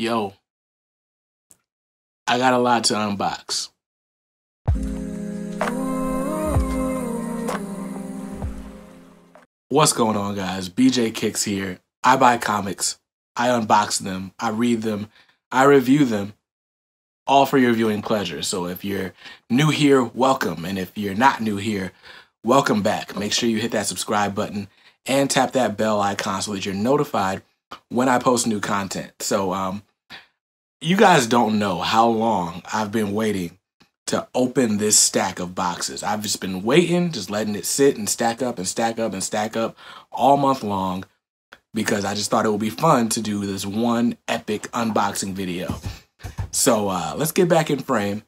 Yo, I got a lot to unbox. What's going on, guys? BJ Kicks here. I buy comics, I unbox them, I read them, I review them, all for your viewing pleasure. So if you're new here, welcome. And if you're not new here, welcome back. Make sure you hit that subscribe button and tap that bell icon so that you're notified when I post new content. So, um, you guys don't know how long I've been waiting to open this stack of boxes. I've just been waiting, just letting it sit and stack up and stack up and stack up all month long because I just thought it would be fun to do this one epic unboxing video. So uh, let's get back in frame.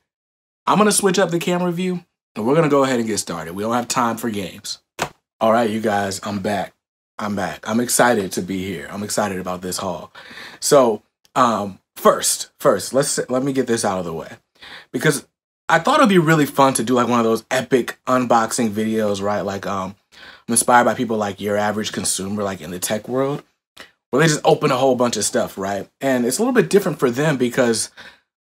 I'm going to switch up the camera view and we're going to go ahead and get started. We don't have time for games. All right, you guys, I'm back. I'm back. I'm excited to be here. I'm excited about this haul. So, um, first, first, let's let me get this out of the way because I thought it'd be really fun to do like one of those epic unboxing videos, right? Like, um, I'm inspired by people like your average consumer, like in the tech world, where they just open a whole bunch of stuff, right? And it's a little bit different for them because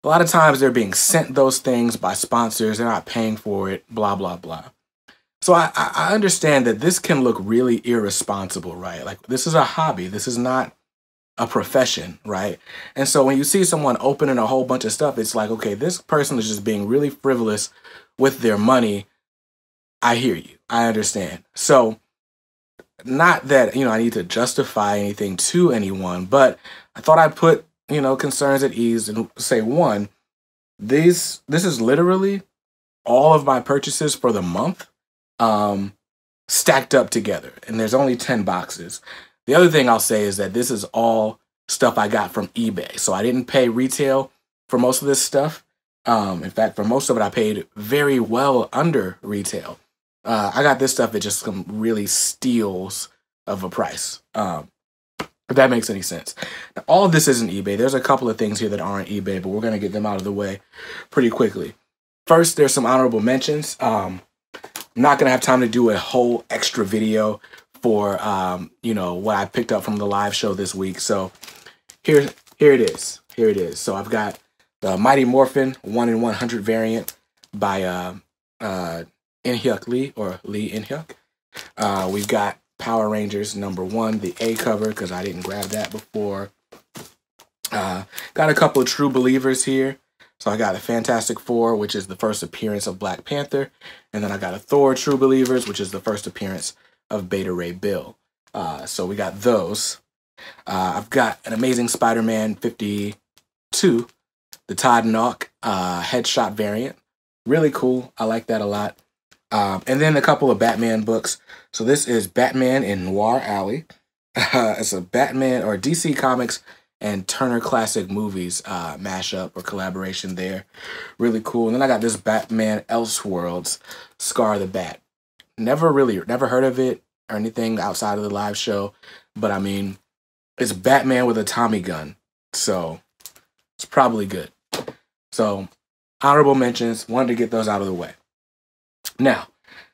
a lot of times they're being sent those things by sponsors, they're not paying for it, blah blah blah. So I, I understand that this can look really irresponsible, right? Like this is a hobby. This is not a profession, right? And so when you see someone opening a whole bunch of stuff, it's like, okay, this person is just being really frivolous with their money. I hear you. I understand. So not that, you know, I need to justify anything to anyone, but I thought I'd put, you know, concerns at ease and say one, these this is literally all of my purchases for the month um, stacked up together, and there's only 10 boxes. The other thing I'll say is that this is all stuff I got from eBay. So I didn't pay retail for most of this stuff. Um, in fact, for most of it, I paid very well under retail. Uh, I got this stuff at just some really steals of a price. Um, if that makes any sense. Now, all of this isn't eBay. There's a couple of things here that aren't eBay, but we're going to get them out of the way pretty quickly. First, there's some honorable mentions. Um, I'm not gonna have time to do a whole extra video for um, you know what I picked up from the live show this week. So here, here it is. Here it is. So I've got the Mighty Morphin one in one hundred variant by uh, uh, In-Hyuk Lee or Lee In-Hyuk. Uh, we've got Power Rangers number one, the A cover because I didn't grab that before. Uh, got a couple of True Believers here. So I got a Fantastic Four, which is the first appearance of Black Panther, and then I got a Thor True Believers, which is the first appearance of Beta Ray Bill. Uh, so we got those. Uh, I've got an Amazing Spider-Man 52, the Todd Nauck uh, headshot variant. Really cool. I like that a lot. Um, and then a couple of Batman books. So this is Batman in Noir Alley. it's a Batman or DC Comics and Turner Classic Movies uh, mashup or collaboration there. Really cool. And then I got this Batman Elseworlds Scar the Bat. Never really, never heard of it or anything outside of the live show, but I mean, it's Batman with a Tommy gun, so it's probably good. So, honorable mentions, wanted to get those out of the way. Now,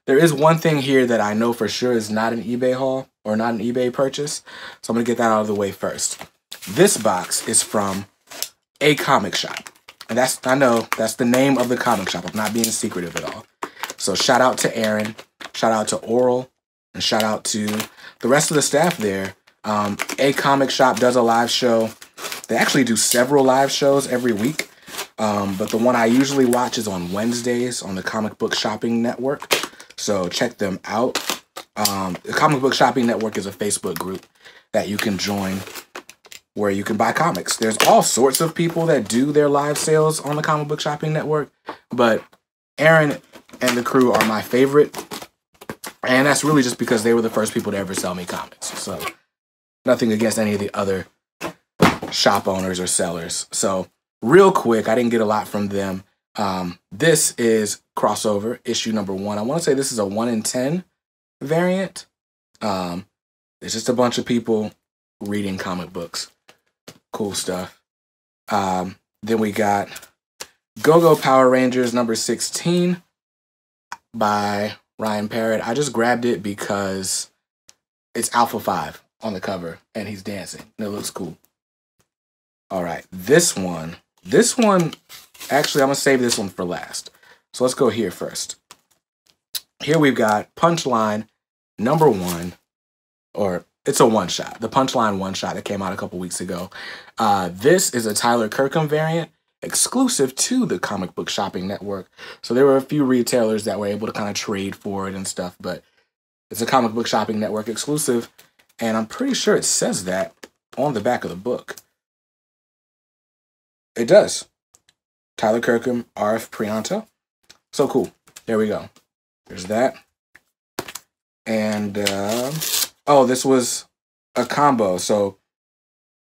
there is one thing here that I know for sure is not an eBay haul or not an eBay purchase, so I'm gonna get that out of the way first. This box is from a comic shop. And that's, I know, that's the name of the comic shop. I'm not being secretive at all. So shout out to Aaron, shout out to Oral, and shout out to the rest of the staff there. Um, a comic shop does a live show. They actually do several live shows every week. Um, but the one I usually watch is on Wednesdays on the Comic Book Shopping Network. So check them out. Um, the Comic Book Shopping Network is a Facebook group that you can join where you can buy comics. There's all sorts of people that do their live sales on the Comic Book Shopping Network, but Aaron and the crew are my favorite. And that's really just because they were the first people to ever sell me comics. So nothing against any of the other shop owners or sellers. So real quick, I didn't get a lot from them. Um, this is crossover issue number one. I want to say this is a one in 10 variant. Um, it's just a bunch of people reading comic books cool stuff. Um, then we got Go Go Power Rangers number 16 by Ryan Parrott. I just grabbed it because it's Alpha 5 on the cover and he's dancing and it looks cool. All right, this one, this one, actually, I'm gonna save this one for last. So let's go here first. Here we've got Punchline number one, or it's a one shot. The Punchline one shot that came out a couple weeks ago. Uh, this is a Tyler Kirkham variant exclusive to the comic book shopping network. So there were a few retailers that were able to kind of trade for it and stuff, but it's a comic book shopping network exclusive. And I'm pretty sure it says that on the back of the book. It does. Tyler Kirkham, Arif Prianto. So cool. There we go. There's that. And, uh, oh, this was a combo. So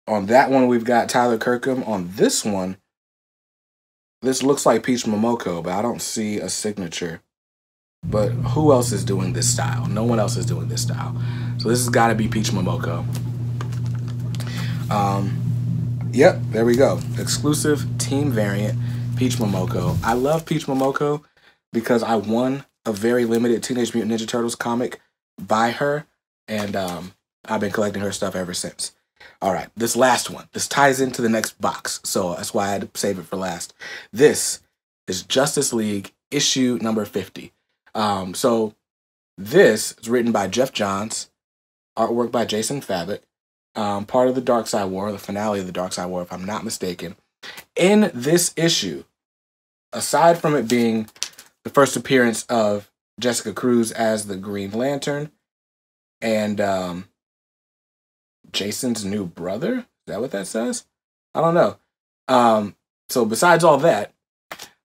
on that one, we've got Tyler Kirkham. On this one, this looks like Peach Momoko, but I don't see a signature. But who else is doing this style? No one else is doing this style. So this has got to be Peach Momoko. Um, yep, there we go. Exclusive team variant, Peach Momoko. I love Peach Momoko because I won a very limited Teenage Mutant Ninja Turtles comic by her, and um, I've been collecting her stuff ever since. All right, this last one. This ties into the next box, so that's why I had to save it for last. This is Justice League issue number 50. Um, so this is written by Geoff Johns, artwork by Jason Fabok, um, part of the Darkseid War, the finale of the Darkseid War, if I'm not mistaken. In this issue, aside from it being the first appearance of Jessica Cruz as the Green Lantern and um, Jason's new brother. Is that what that says? I don't know. Um, so besides all that,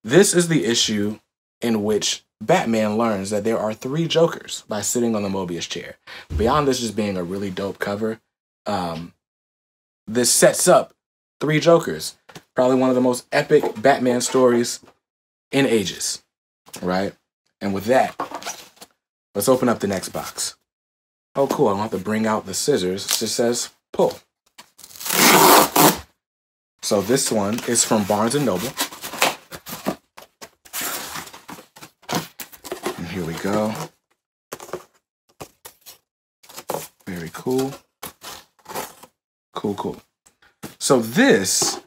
this is the issue in which Batman learns that there are three Jokers by sitting on the Mobius chair. Beyond this just being a really dope cover, um, this sets up three Jokers. Probably one of the most epic Batman stories in ages, right? And with that, let's open up the next box. Oh, cool. I don't have to bring out the scissors. It just says pull. So this one is from Barnes & Noble. And here we go. Very cool. Cool, cool. So this,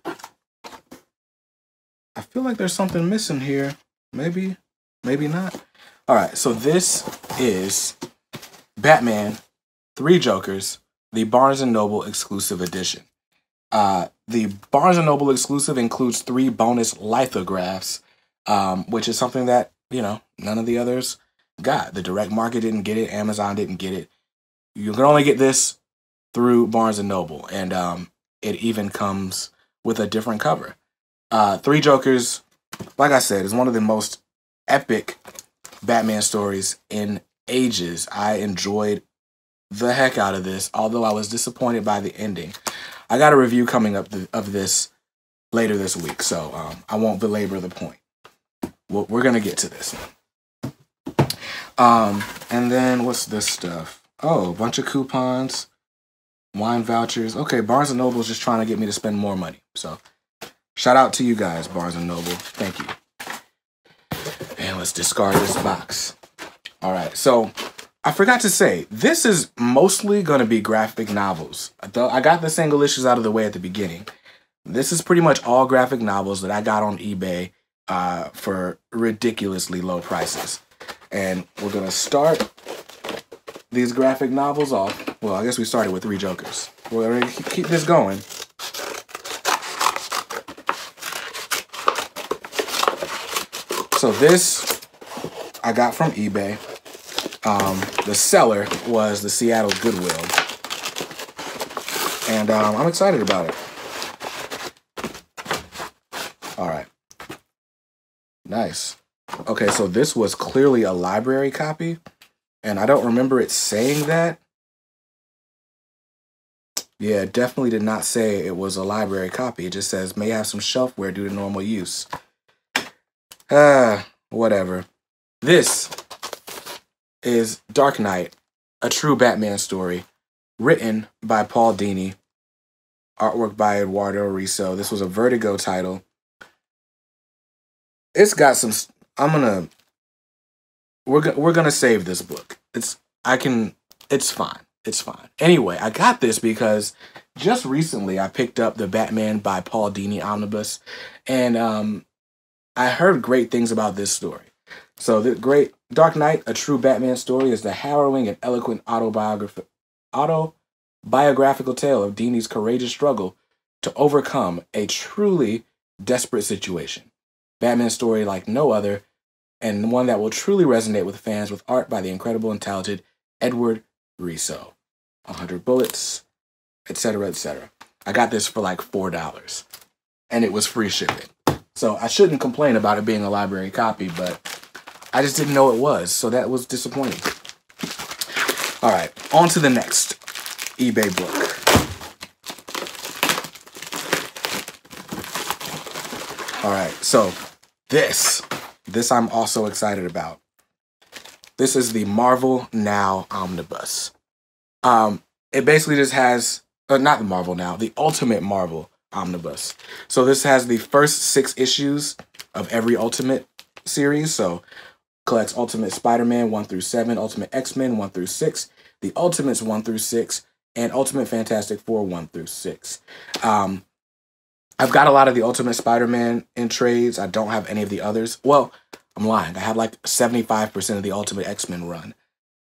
I feel like there's something missing here. Maybe, maybe not. All right, so this is Batman, Three Jokers, the Barnes & Noble exclusive edition. Uh, the Barnes & Noble exclusive includes three bonus lithographs, um, which is something that, you know, none of the others got. The direct market didn't get it. Amazon didn't get it. You can only get this through Barnes & Noble, and um, it even comes with a different cover. Uh, three Jokers, like I said, is one of the most epic Batman stories in ages. I enjoyed the heck out of this, although I was disappointed by the ending. I got a review coming up th of this later this week, so um, I won't belabor the point. We're gonna get to this. Um, and then what's this stuff? Oh, a bunch of coupons, wine vouchers. Okay, Barnes and Noble is just trying to get me to spend more money. So, shout out to you guys, Barnes and Noble. Thank you. And let's discard this box. All right, so I forgot to say, this is mostly going to be graphic novels. I got the single issues out of the way at the beginning. This is pretty much all graphic novels that I got on eBay uh, for ridiculously low prices. And we're going to start these graphic novels off. Well, I guess we started with Three Jokers. We're going to keep this going. So this I got from eBay. Um, the seller was the Seattle Goodwill. And um, I'm excited about it. All right. Nice. Okay, so this was clearly a library copy. And I don't remember it saying that. Yeah, it definitely did not say it was a library copy. It just says may have some shelfware due to normal use. Ah, whatever. This is Dark Knight, a true Batman story, written by Paul Dini, artwork by Eduardo Risso. This was a Vertigo title. It's got some. I'm gonna. We're we're gonna save this book. It's I can. It's fine. It's fine. Anyway, I got this because just recently I picked up the Batman by Paul Dini omnibus, and um, I heard great things about this story. So the great Dark Knight, a true Batman story, is the harrowing and eloquent autobiographical tale of Dini's courageous struggle to overcome a truly desperate situation. Batman story like no other, and one that will truly resonate with fans with art by the incredible and talented Edward Risso. 100 bullets, etc., etc. I got this for like $4, and it was free shipping. So I shouldn't complain about it being a library copy, but I just didn't know it was, so that was disappointing. All right, on to the next eBay book. All right, so this, this I'm also excited about. This is the Marvel Now Omnibus. Um, it basically just has, uh, not the Marvel Now, the Ultimate Marvel Omnibus. So this has the first six issues of every Ultimate series. So collects Ultimate Spider-Man 1 through 7, Ultimate X-Men 1 through 6, The Ultimates 1 through 6, and Ultimate Fantastic Four 1 through 6. Um, I've got a lot of the Ultimate Spider-Man in trades. I don't have any of the others. Well, I'm lying. I have like 75% of the Ultimate X-Men run.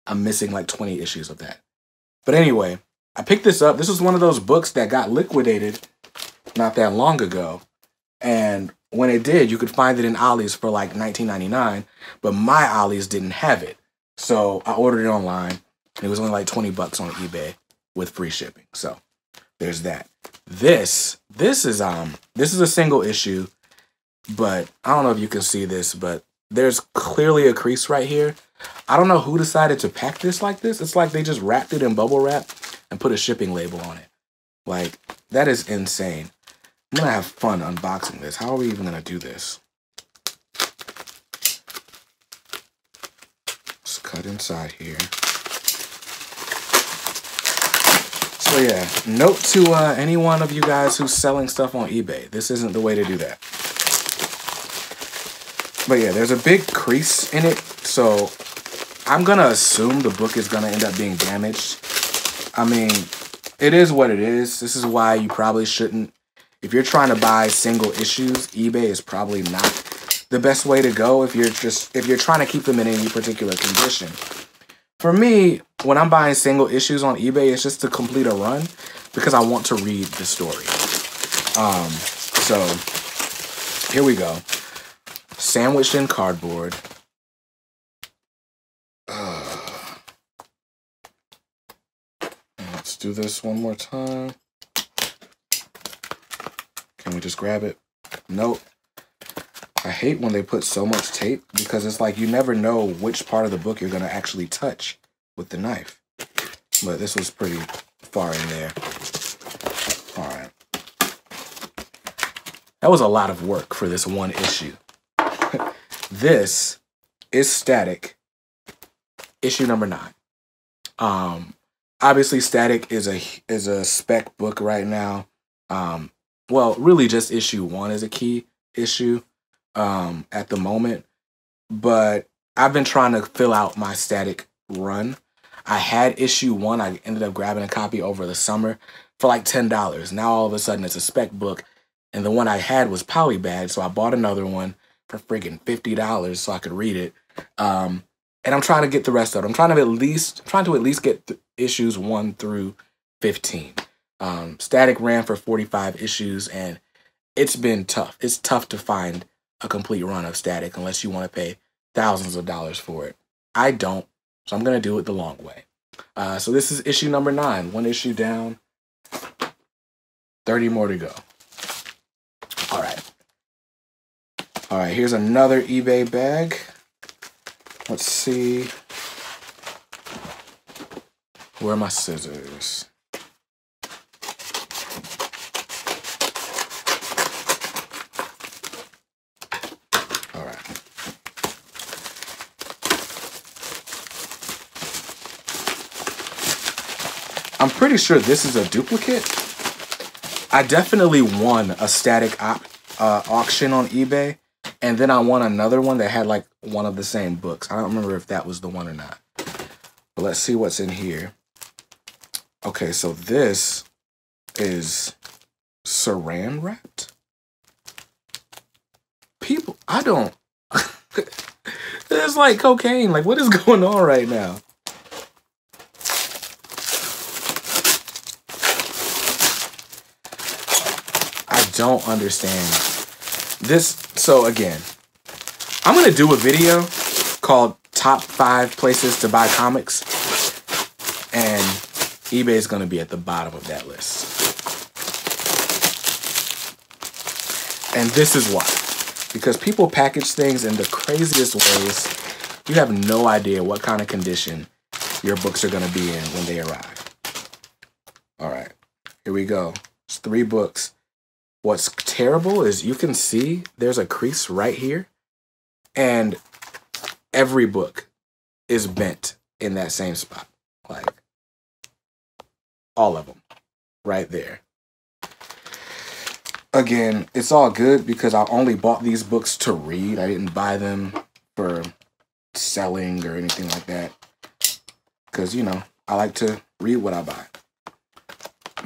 I'm missing like 20 issues of that. But anyway, I picked this up. This was one of those books that got liquidated not that long ago. And when it did, you could find it in Ollie's for like 19.99, but my Ollie's didn't have it. So I ordered it online. It was only like 20 bucks on eBay with free shipping. So there's that. This this is um this is a single issue, but I don't know if you can see this, but there's clearly a crease right here. I don't know who decided to pack this like this. It's like they just wrapped it in bubble wrap and put a shipping label on it. Like that is insane. I'm gonna have fun unboxing this. How are we even gonna do this? Let's cut inside here. So yeah, note to uh, any one of you guys who's selling stuff on eBay. This isn't the way to do that. But yeah, there's a big crease in it, so I'm gonna assume the book is gonna end up being damaged. I mean, it is what it is. This is why you probably shouldn't if you're trying to buy single issues, eBay is probably not the best way to go if you're just if you're trying to keep them in any particular condition. For me, when I'm buying single issues on eBay, it's just to complete a run because I want to read the story. Um, so here we go. Sandwiched in cardboard. Uh, let's do this one more time. Can we just grab it? Nope. I hate when they put so much tape because it's like you never know which part of the book you're going to actually touch with the knife. But this was pretty far in there. All right. That was a lot of work for this one issue. this is Static, issue number nine. Um, obviously, Static is a is a spec book right now. Um, well, really just issue one is a key issue um, at the moment. But I've been trying to fill out my static run. I had issue one. I ended up grabbing a copy over the summer for like $10. Now all of a sudden it's a spec book. And the one I had was polybag. So I bought another one for freaking $50 so I could read it. Um, and I'm trying to get the rest of it. I'm trying to at least trying to at least get issues one through 15. Um, Static ran for 45 issues, and it's been tough. It's tough to find a complete run of Static unless you want to pay thousands of dollars for it. I don't, so I'm going to do it the long way. Uh, so this is issue number nine, one issue down, 30 more to go. All right. All right, here's another eBay bag. Let's see. Where are my scissors? I'm pretty sure this is a duplicate. I definitely won a static op, uh, auction on eBay, and then I won another one that had like one of the same books. I don't remember if that was the one or not. But let's see what's in here. Okay, so this is saran wrapped. People, I don't. it's like cocaine. Like, what is going on right now? Don't understand this. So again, I'm gonna do a video called "Top Five Places to Buy Comics," and eBay is gonna be at the bottom of that list. And this is why. Because people package things in the craziest ways. You have no idea what kind of condition your books are going to be in when they arrive. All right, here we go. It's three books. What's terrible is you can see there's a crease right here, and every book is bent in that same spot. Like all of them right there again, it's all good because I only bought these books to read. I didn't buy them for selling or anything like that. Because, you know, I like to read what I buy.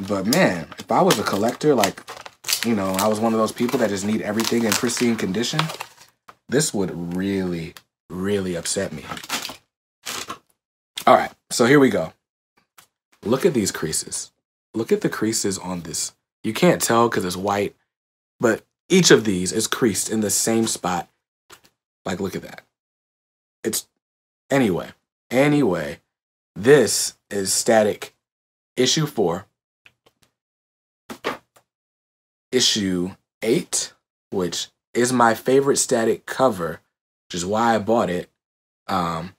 But man, if I was a collector, like, you know, I was one of those people that just need everything in pristine condition, this would really, really upset me. All right, so here we go. Look at these creases. Look at the creases on this you can't tell because it's white, but each of these is creased in the same spot. Like, look at that. It's anyway. Anyway, this is static issue four, issue eight, which is my favorite static cover, which is why I bought it. Um,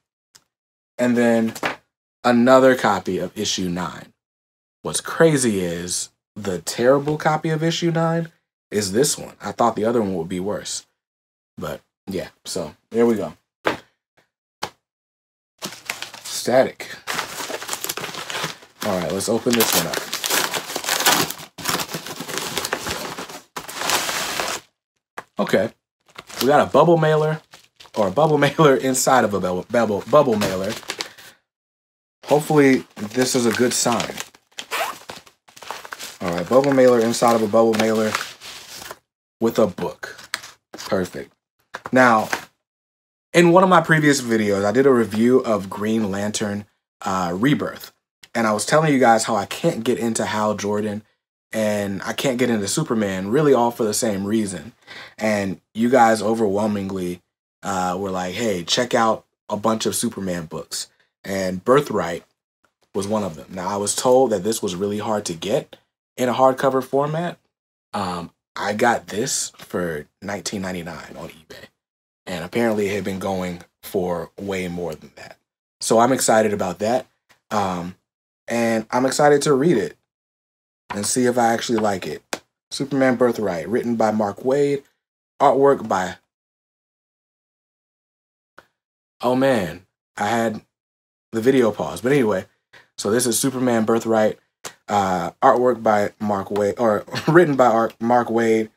and then another copy of issue nine. What's crazy is the terrible copy of issue 9 is this one. I thought the other one would be worse. But yeah, so there we go. Static. All right, let's open this one up. Okay, we got a bubble mailer or a bubble mailer inside of a bubble, bubble, bubble mailer. Hopefully, this is a good sign. All right, bubble mailer inside of a bubble mailer with a book. Perfect. Now, in one of my previous videos, I did a review of Green Lantern uh, Rebirth. And I was telling you guys how I can't get into Hal Jordan and I can't get into Superman, really all for the same reason. And you guys overwhelmingly uh, were like, hey, check out a bunch of Superman books. And Birthright was one of them. Now, I was told that this was really hard to get in a hardcover format. Um, I got this for 19.99 on eBay, and apparently it had been going for way more than that. So I'm excited about that, um, and I'm excited to read it and see if I actually like it. Superman Birthright, written by Mark Waid, artwork by. Oh man, I had the video paused, but anyway, so this is Superman Birthright uh, artwork by Mark Waid, or written by Mark Waid,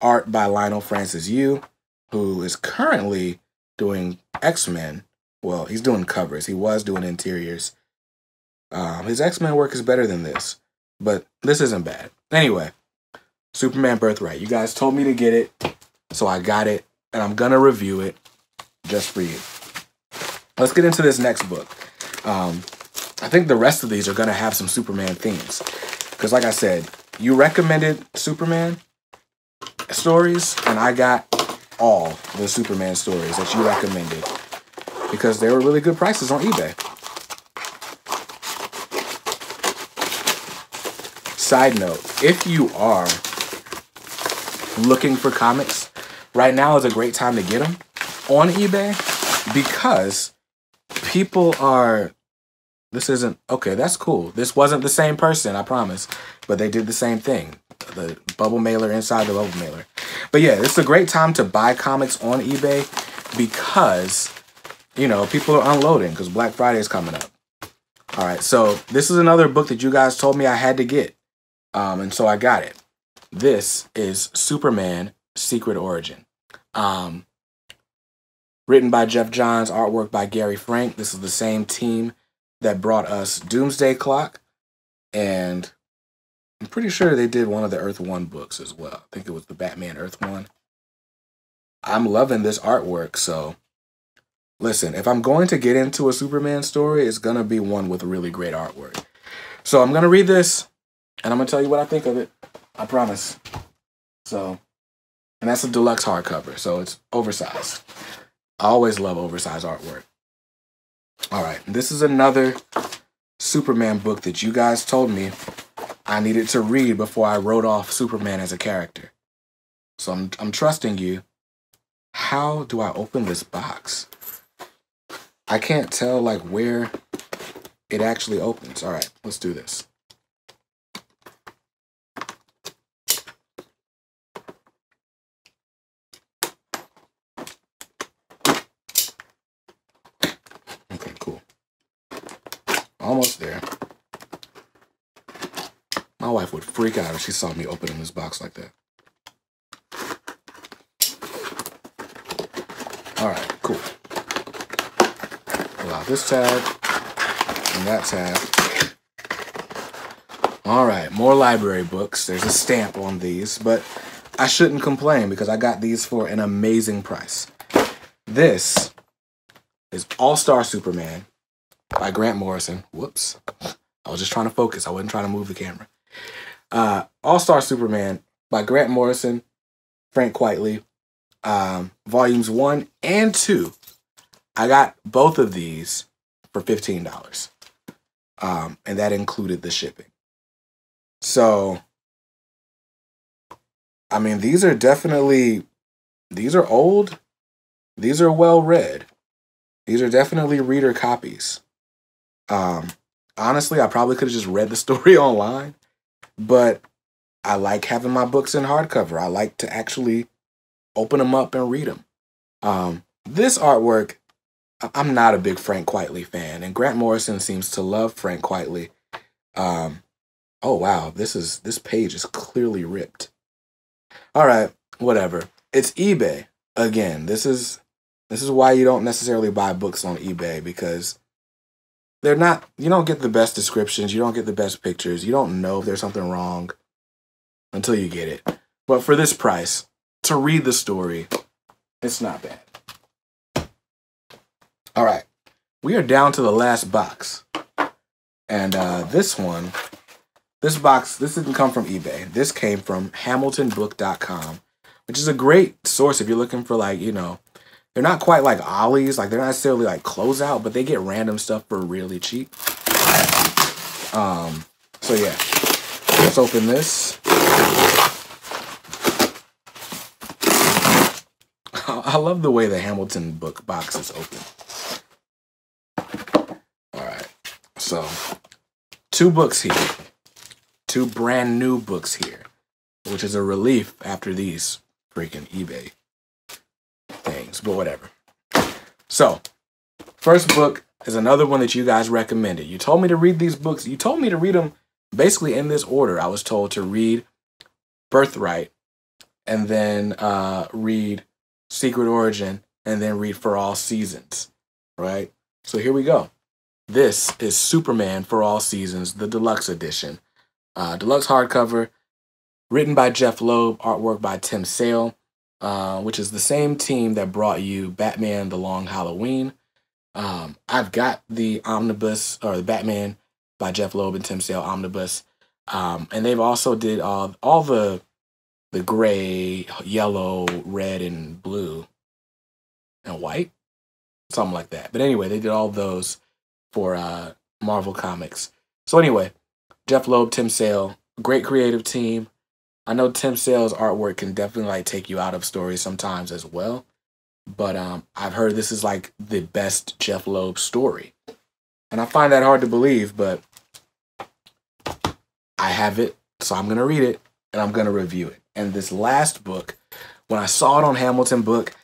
art by Leinil Francis Yu, who is currently doing X Men. Well, he's doing covers. He was doing interiors. Um, his X Men work is better than this, but this isn't bad. Anyway, Superman Birthright. You guys told me to get it, so I got it, and I'm gonna review it just for you. Let's get into this next book. Um, I think the rest of these are to have some Superman themes. Because, like I said, you recommended Superman stories, and I got all the Superman stories that you recommended because they were really good prices on eBay. Side note if you are looking for comics, right now is a great time to get them on eBay because people are this isn't okay. That's cool. This wasn't the same person, I promise, but they did the same thing. The bubble mailer inside the bubble mailer. But yeah, it's a great time to buy comics on eBay because you know people are unloading because Black Friday is coming up. All right, so this is another book that you guys told me I had to get, um, and so I got it. This is Superman: Secret Origin. Um, written by Geoff Johns, artwork by Gary Frank. This is the same team that brought us Doomsday Clock, And I'm pretty sure they did one of the Earth One books as well. I think it was the Batman Earth One. I'm loving this artwork, so listen, if I'm going to get into a Superman story, it's gonna be one with really great artwork. So I'm gonna read this and I'm gonna tell you what I think of it. I promise. So and that's a deluxe hardcover, so it's oversized. I always love oversized artwork. All right, this is another Superman book that you guys told me I needed to read before I wrote off Superman as a character. So I'm I'm trusting you. How do I open this box? I can't tell like where it actually opens. All right, let's do this. Okay, cool. Almost there. My wife would freak out if she saw me opening this box like that. All right, cool. Pull out this tab and that tab. All right, more library books. There's a stamp on these, but I shouldn't complain because I got these for an amazing price. This is All Star Superman by Grant Morrison. Whoops. I was just trying to focus. I wasn't trying to move the camera. Uh, All Star Superman by Grant Morrison, Frank Quitely, um, volumes one and two. I got both of these for fifteen dollars, um, and that included the shipping. So, I mean, these are definitely these are old. These are well read. These are definitely reader copies. Um, honestly, I probably could have just read the story online but I like having my books in hardcover. I like to actually open them up and read them. Um, this artwork, I'm not a big Frank Quitely fan, and Grant Morrison seems to love Frank Quitely. Um, oh wow, this is this page is clearly ripped. All right, whatever. It's eBay again. This is this is why you don't necessarily buy books on eBay because they're not you don't get the best descriptions you don't get the best pictures you don't know if there's something wrong until you get it. But for this price to read the story it's not bad. All right we are down to the last box. And uh, this one this box this didn't come from ebay. This came from hamiltonbook.com which is a great source if you're looking for like you know they're not quite like Ollie's, like they're not necessarily like closeout, but they get random stuff for really cheap. Um, so yeah, let's open this. I love the way the Hamilton book box is open. All right, so two books here, two brand new books here, which is a relief after these freaking eBay things, but whatever. So, first book is another one that you guys recommended. You told me to read these books. You told me to read them basically in this order. I was told to read Birthright and then uh, read Secret Origin and then read For All Seasons, right? So here we go. This is Superman for All Seasons, the deluxe edition. Uh, deluxe hardcover, written by Jeph Loeb, artwork by Tim Sale. Uh, which is the same team that brought you Batman: The Long Halloween. Um, I've got the omnibus or the Batman by Jeph Loeb and Tim Sale omnibus, um, and they've also did all all the the gray, yellow, red, and blue, and white, something like that. But anyway, they did all those for uh, Marvel Comics. So anyway, Jeph Loeb, Tim Sale, great creative team. I know Tim Sale's artwork can definitely like take you out of stories sometimes as well. But um, I've heard this is like the best Jeph Loeb story. And I find that hard to believe, but I have it, so I'm gonna read it and I'm gonna review it. And this last book, when I saw it on Hamilton Book,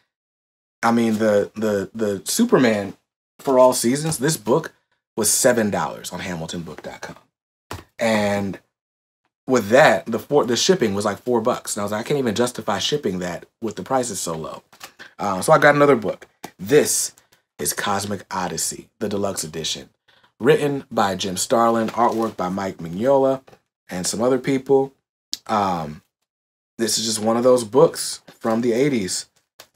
I mean the the the Superman for all seasons, this book was seven dollars on HamiltonBook.com. And with that, the four, the shipping was like four bucks. And I was like, I can't even justify shipping that with the prices so low. Um, so I got another book. This is Cosmic Odyssey, the deluxe edition, written by Jim Starlin, artwork by Mike Mignola, and some other people. Um, this is just one of those books from the 80s,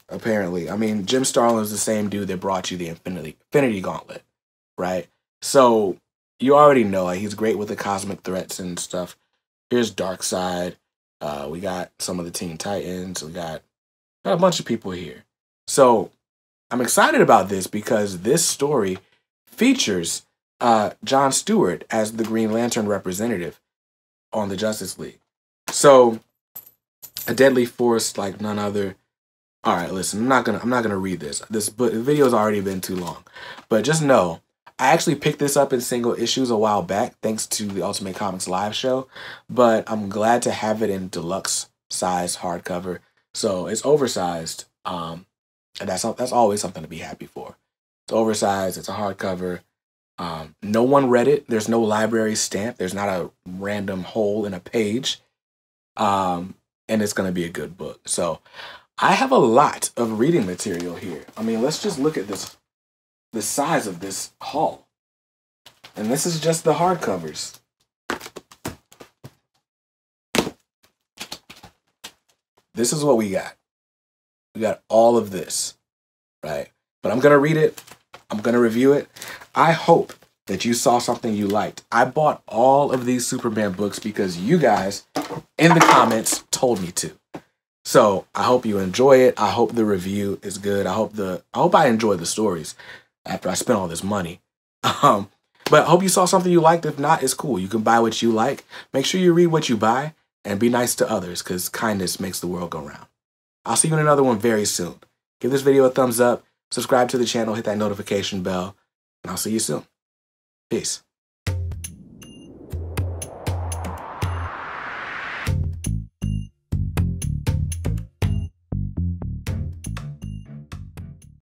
apparently. I mean, Jim Starlin is the same dude that brought you the Infinity, Infinity Gauntlet, right? So you already know like, he's great with the cosmic threats and stuff. Here's Darkseid. Uh, we got some of the Teen Titans. We got, a bunch of people here. So I'm excited about this because this story features uh, John Stewart as the Green Lantern representative on the Justice League. So a deadly force like none other. All right, listen, I'm not gonna I'm not gonna read this. This video's already been too long. But just know I actually picked this up in single issues a while back, thanks to the Ultimate Comics live show. But I'm glad to have it in deluxe size hardcover. So it's oversized. Um, and that's that's always something to be happy for. It's oversized. It's a hardcover. Um, no one read it. There's no library stamp. There's not a random hole in a page. Um, and it's going to be a good book. So I have a lot of reading material here. I mean, let's just look at this, the size of this haul. And this is just the hardcovers. This is what we got. We got all of this, right? But I'm going to read it. I'm going to review it. I hope that you saw something you liked. I bought all of these Superman books because you guys in the comments told me to. So I hope you enjoy it. I hope the review is good. I hope the I hope I enjoy the stories after I spent all this money. Um, but I hope you saw something you liked. If not, it's cool. You can buy what you like. Make sure you read what you buy and be nice to others because kindness makes the world go round. I'll see you in another one very soon. Give this video a thumbs up, subscribe to the channel, hit that notification bell, and I'll see you soon. Peace.